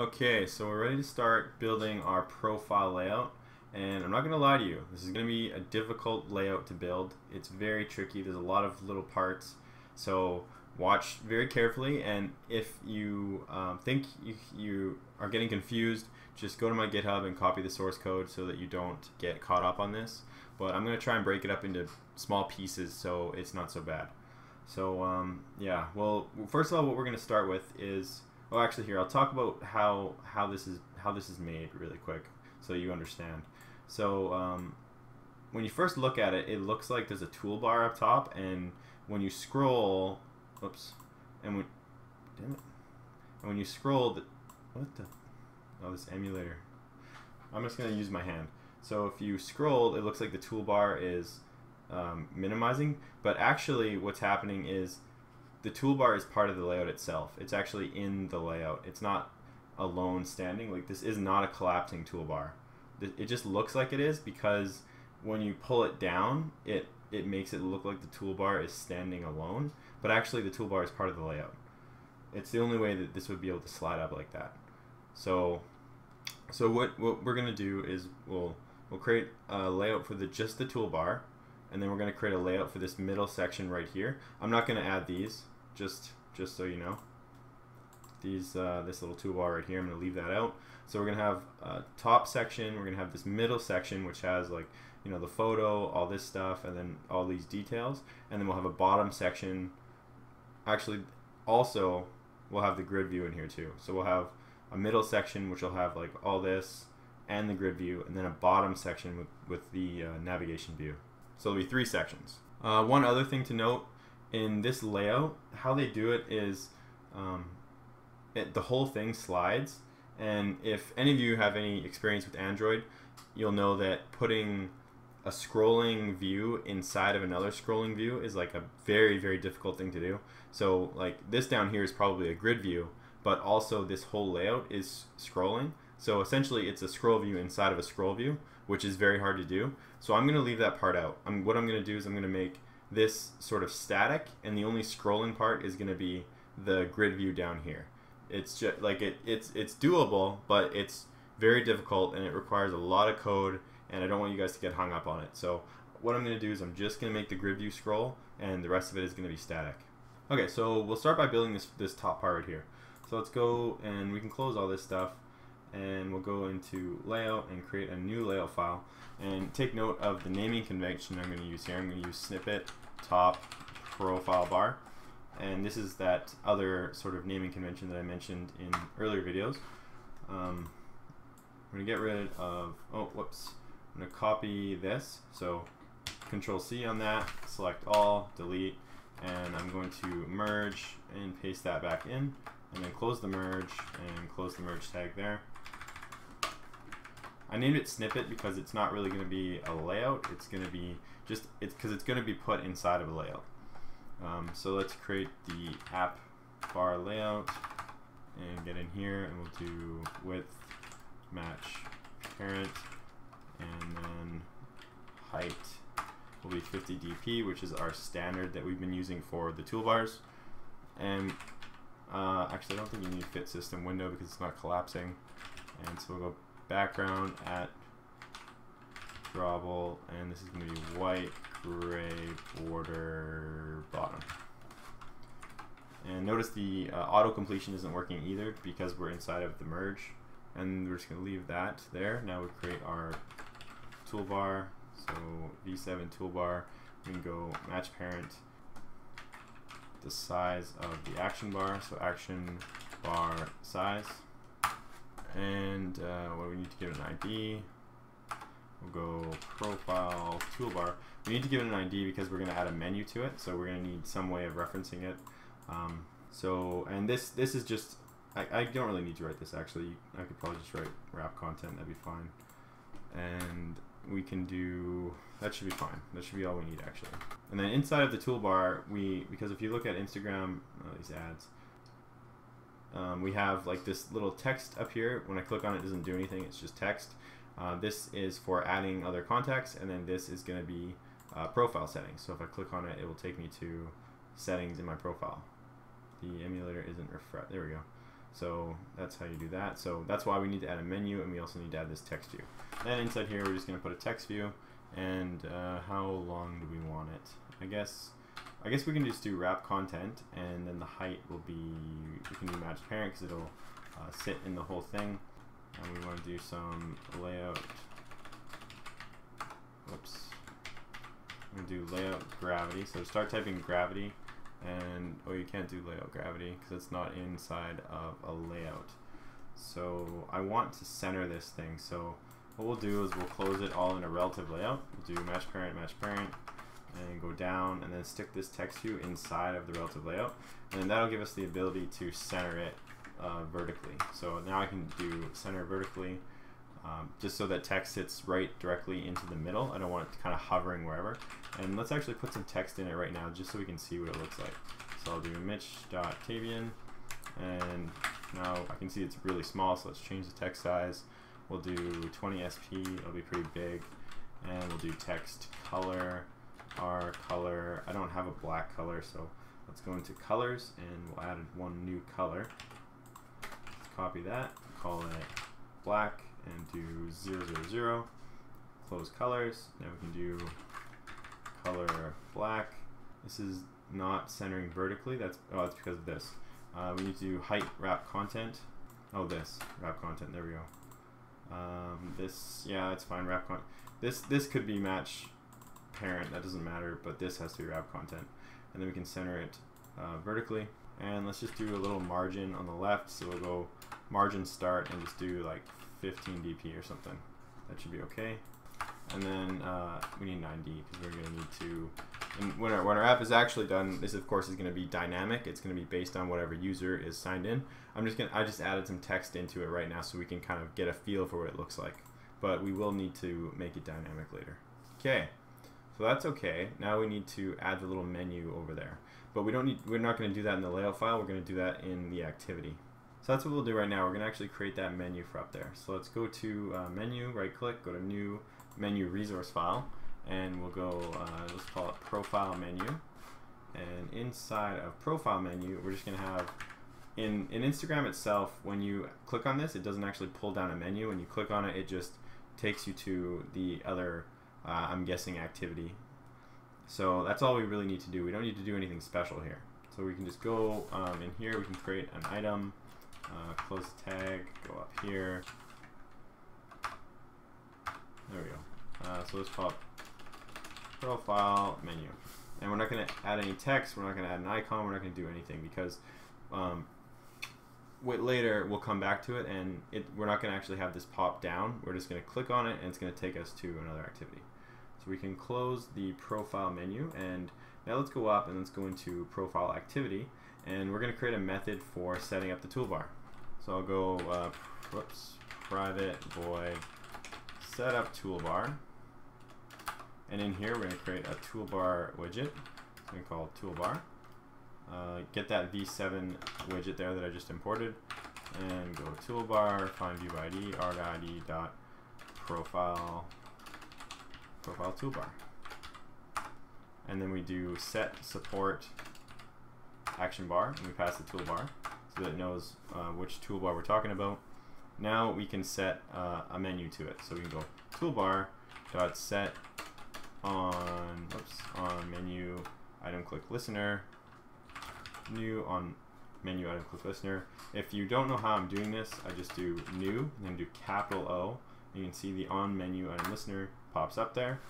Okay, so we're ready to start building our profile layout. And I'm not going to lie to you, this is going to be a difficult layout to build. It's very tricky, there's a lot of little parts. So watch very carefully and if you um, think you, you are getting confused, just go to my GitHub and copy the source code so that you don't get caught up on this. But I'm going to try and break it up into small pieces so it's not so bad. So um, yeah, well first of all what we're going to start with is well, actually, here I'll talk about how how this is how this is made really quick, so you understand. So um, when you first look at it, it looks like there's a toolbar up top, and when you scroll, oops, and when damn it, and when you scroll, the, what the oh this emulator. I'm just gonna use my hand. So if you scroll, it looks like the toolbar is um, minimizing, but actually what's happening is the toolbar is part of the layout itself. It's actually in the layout. It's not alone standing. Like this is not a collapsing toolbar. It just looks like it is because when you pull it down, it it makes it look like the toolbar is standing alone, but actually the toolbar is part of the layout. It's the only way that this would be able to slide up like that. So so what what we're gonna do is we'll we'll create a layout for the just the toolbar, and then we're gonna create a layout for this middle section right here. I'm not gonna add these just just so you know. These uh, this little toolbar right here, I'm going to leave that out. So we're going to have a top section, we're going to have this middle section which has like you know the photo, all this stuff, and then all these details, and then we'll have a bottom section. Actually, also we'll have the grid view in here too. So we'll have a middle section which will have like all this and the grid view, and then a bottom section with, with the uh, navigation view. So there'll be three sections. Uh, one other thing to note in this layout, how they do it is um, it, the whole thing slides. And if any of you have any experience with Android, you'll know that putting a scrolling view inside of another scrolling view is like a very, very difficult thing to do. So like this down here is probably a grid view, but also this whole layout is scrolling. So essentially it's a scroll view inside of a scroll view, which is very hard to do. So I'm going to leave that part out. I'm, what I'm going to do is I'm going to make this sort of static and the only scrolling part is going to be the grid view down here. It's just like it, it's it's doable, but it's very difficult and it requires a lot of code and I don't want you guys to get hung up on it. So what I'm going to do is I'm just going to make the grid view scroll and the rest of it is going to be static. Okay, so we'll start by building this, this top part right here. So let's go and we can close all this stuff and we'll go into layout and create a new layout file and take note of the naming convention I'm going to use here. I'm going to use snippet top profile bar and this is that other sort of naming convention that I mentioned in earlier videos. Um, I'm going to get rid of, oh whoops, I'm going to copy this so control C on that, select all, delete and I'm going to merge and paste that back in and then close the merge and close the merge tag there. I named it snippet because it's not really going to be a layout. It's going to be just it's because it's going to be put inside of a layout. Um, so let's create the app bar layout and get in here and we'll do width match parent and then height will be 50 dp which is our standard that we've been using for the toolbars and uh, actually I don't think you need fit system window because it's not collapsing and so we'll go background at drawable, and this is going to be white, gray, border, bottom. And notice the uh, auto completion isn't working either because we're inside of the merge. And we're just going to leave that there. Now we create our toolbar. So V7 toolbar. We can go match parent the size of the action bar. So action bar size and uh, what we need to give it an ID. We'll go profile toolbar. We need to give it an ID because we're going to add a menu to it, so we're going to need some way of referencing it. Um, so, and this this is just, I, I don't really need to write this actually. I could probably just write wrap content, that'd be fine. And we can do, that should be fine. That should be all we need actually. And then inside of the toolbar, we, because if you look at Instagram, these ads, um, we have like this little text up here. When I click on it, it doesn't do anything. It's just text. Uh, this is for adding other contacts, and then this is going to be uh, profile settings. So if I click on it, it will take me to settings in my profile. The emulator isn't refresh. There we go. So that's how you do that. So that's why we need to add a menu and we also need to add this text view. Then inside here we're just going to put a text view and uh, how long do we want it? I guess I guess we can just do wrap content and then the height will be, we can do match parent because it'll uh, sit in the whole thing. And we want to do some layout, whoops, I'm going to do layout gravity. So start typing gravity and, oh you can't do layout gravity because it's not inside of a layout. So I want to center this thing. So what we'll do is we'll close it all in a relative layout. We'll do match parent, match parent, and go down and then stick this text view inside of the relative layout. And then that'll give us the ability to center it uh, vertically. So now I can do center vertically um, just so that text sits right directly into the middle. I don't want it kind of hovering wherever. And let's actually put some text in it right now just so we can see what it looks like. So I'll do mitch.tabian and now I can see it's really small so let's change the text size. We'll do 20 SP, it'll be pretty big. And we'll do text color, R color. I don't have a black color so let's go into colors and we'll add one new color. Let's copy that, call it black and do 000, 0, close colors. Now we can do color black. This is not centering vertically. That's oh, that's because of this. Uh, we need to do height wrap content. Oh, this wrap content. There we go. Um, this, yeah, it's fine. Wrap content. This this could be match parent. That doesn't matter, but this has to be wrap content. And then we can center it uh, vertically. And let's just do a little margin on the left. So we'll go margin start and just do like 15 dp or something. That should be okay. And then uh, we need 9d because we're going to need to. And when our, when our app is actually done, this of course is going to be dynamic. It's going to be based on whatever user is signed in. I'm just going to, I just added some text into it right now so we can kind of get a feel for what it looks like. But we will need to make it dynamic later. Okay, so that's okay. Now we need to add the little menu over there. But we don't need. We're not going to do that in the layout file. We're going to do that in the activity. So that's what we'll do right now. We're going to actually create that menu for up there. So let's go to uh, menu, right click, go to new menu resource file, and we'll go, uh, let's call it profile menu. And inside of profile menu, we're just going to have, in, in Instagram itself, when you click on this, it doesn't actually pull down a menu. When you click on it, it just takes you to the other, uh, I'm guessing, activity. So that's all we really need to do. We don't need to do anything special here. So we can just go um, in here, we can create an item, uh, close tag, go up here. There we go. Uh, so let's pop profile menu. And we're not going to add any text, we're not going to add an icon, we're not going to do anything because um, later we'll come back to it and it, we're not going to actually have this pop down. We're just going to click on it and it's going to take us to another activity. So we can close the profile menu and now let's go up and let's go into profile activity and we're going to create a method for setting up the toolbar. So I'll go, uh, whoops, private void setup toolbar. And in here, we're going to create a toolbar widget. We call toolbar. Uh, get that V7 widget there that I just imported. And go to toolbar, find view ID, r.id dot profile, toolbar. And then we do set support action bar, and we pass the toolbar so that it knows uh, which toolbar we're talking about. Now we can set uh, a menu to it. So we can go toolbar dot set on oops, on menu item click listener new on menu item click listener. If you don't know how I'm doing this, I just do new and then do capital O. and You can see the on menu item listener pops up there.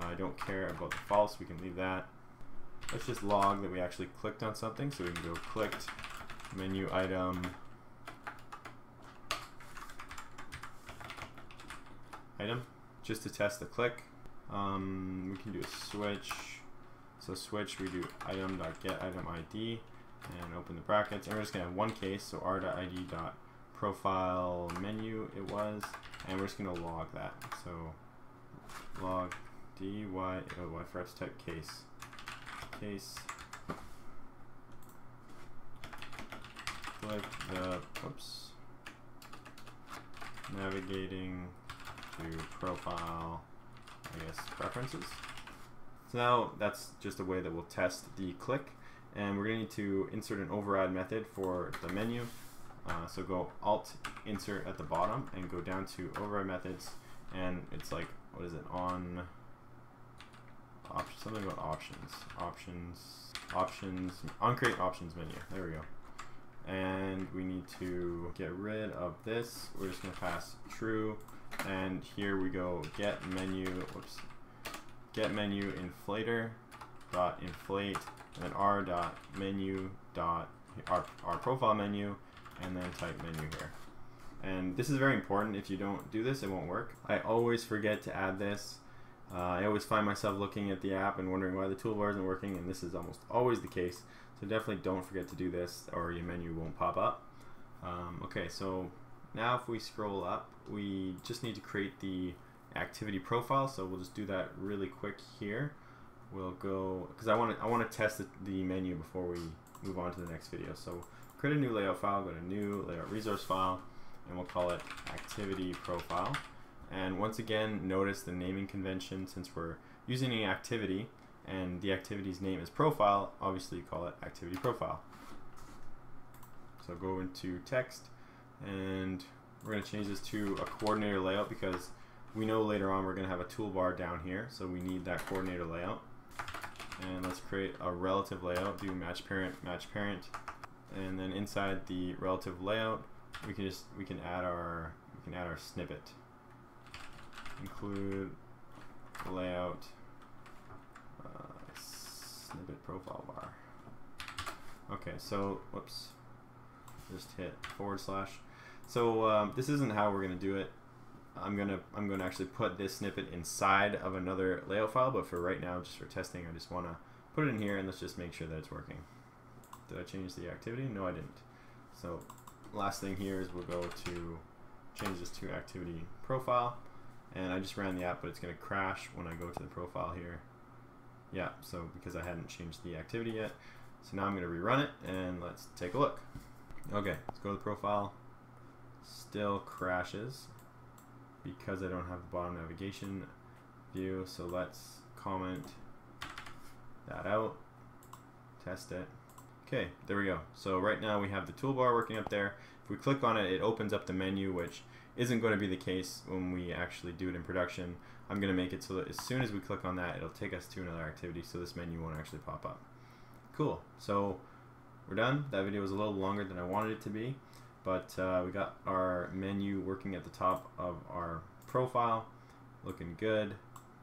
Uh, I don't care about the false, we can leave that. Let's just log that we actually clicked on something, so we can go clicked menu item item just to test the click. Um, we can do a switch. So switch, we do item.get item ID and open the brackets. And we're just gonna have one case, so r.id dot profile menu it was, and we're just gonna log that. So log dy oh forgot to type case. Case. Click the oops. Navigating to profile I guess preferences. So now that's just a way that we'll test the click. And we're going to need to insert an override method for the menu. Uh, so go Alt Insert at the bottom and go down to Override Methods, and it's like what is it on options? Something about options, options, options on Create Options menu. There we go. And we need to get rid of this. We're just gonna pass true, and here we go get menu. Whoops. Get menu inflater dot inflate and then r dot menu dot our, our profile menu and then type menu here. And this is very important. If you don't do this, it won't work. I always forget to add this. Uh, I always find myself looking at the app and wondering why the toolbar isn't working, and this is almost always the case. So definitely don't forget to do this, or your menu won't pop up. Um, okay, so now if we scroll up, we just need to create the activity profile. So we'll just do that really quick here. We'll go because I want to I want to test the, the menu before we move on to the next video. So create a new layout file, go to new layout resource file, and we'll call it activity profile. And once again, notice the naming convention since we're using an activity and the activity's name is profile, obviously you call it activity profile. So go into text and we're going to change this to a coordinator layout because we know later on we're going to have a toolbar down here so we need that coordinator layout and let's create a relative layout do match parent match parent and then inside the relative layout we can just we can add our we can add our snippet. Include layout uh, snippet profile bar. Okay so whoops. Just hit forward slash. So um, this isn't how we're gonna do it. I'm gonna I'm gonna actually put this snippet inside of another layout file but for right now just for testing I just want to put it in here and let's just make sure that it's working. Did I change the activity? No I didn't. So last thing here is we'll go to change this to activity profile. And I just ran the app but it's gonna crash when I go to the profile here. Yeah so because I hadn't changed the activity yet. So now I'm gonna rerun it and let's take a look. Okay let's go to the profile. Still crashes because I don't have the bottom navigation view. So let's comment that out, test it. Okay, there we go. So right now we have the toolbar working up there. If we click on it, it opens up the menu, which isn't going to be the case when we actually do it in production. I'm going to make it so that as soon as we click on that, it'll take us to another activity, so this menu won't actually pop up. Cool. So we're done. That video was a little longer than I wanted it to be. But uh, we got our menu working at the top of our profile, looking good.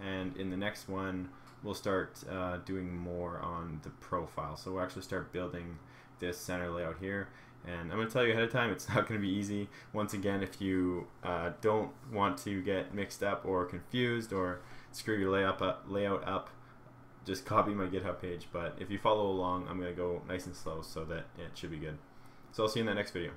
And in the next one, we'll start uh, doing more on the profile. So we'll actually start building this center layout here. And I'm going to tell you ahead of time, it's not going to be easy. Once again, if you uh, don't want to get mixed up or confused or screw your layout up, layout up, just copy my GitHub page. But if you follow along, I'm going to go nice and slow so that it should be good. So I'll see you in that next video.